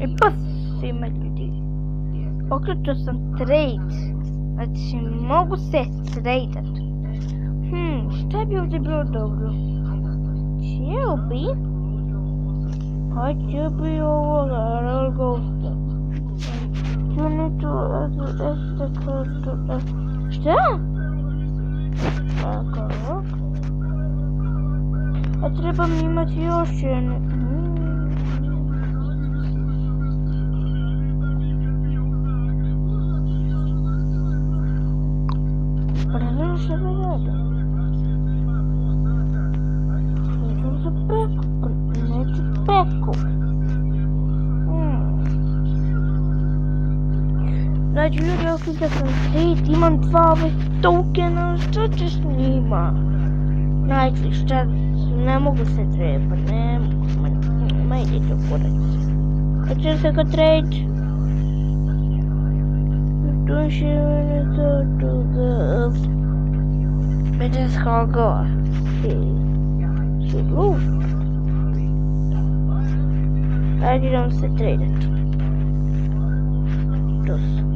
I baš ima ljudi. Okrećao sam trade. Znači, mogu se tradat. Hmm, šta bi ovdje bilo dobro? Htio bi... Hoće bi ovoga, Roll Ghosta. Need to... Šta? Tako, A trebam imati još jednu. Pa da radim. Idem za peku, pa neću peku. Hmm. Znači ljudi, okreća sam trade, imam dva ove tokena, šta će s njima? Znači, šta, ne mogu se treba, ne mogu, ma, ma. Kad će se ga trade? Don't you wanna go to. just can't go. She moved. I didn't see that. Just.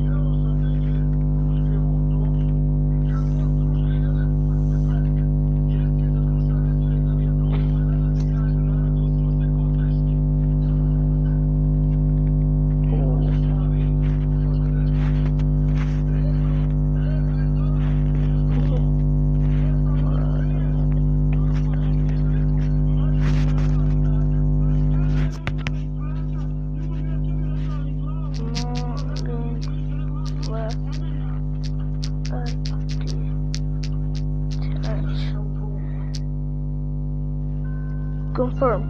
Confirm.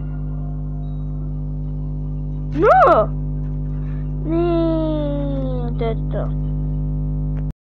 No! Nee, detta.